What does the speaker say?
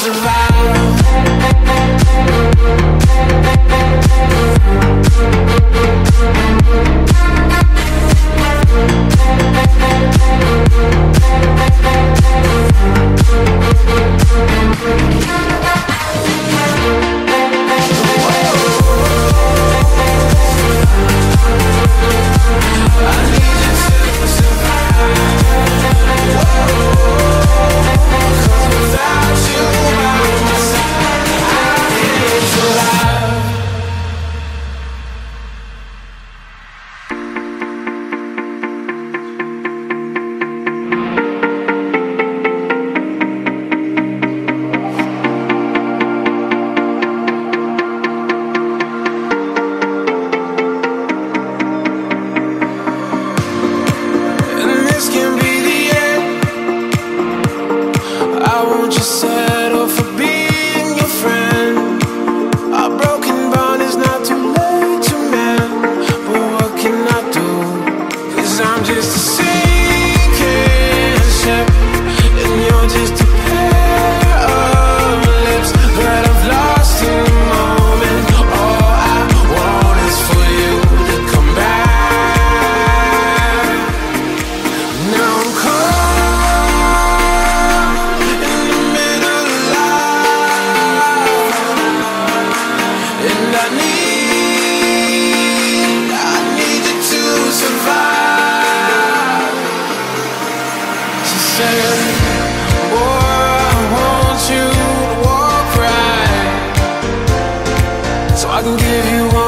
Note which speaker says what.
Speaker 1: survive. I won't just settle I can give you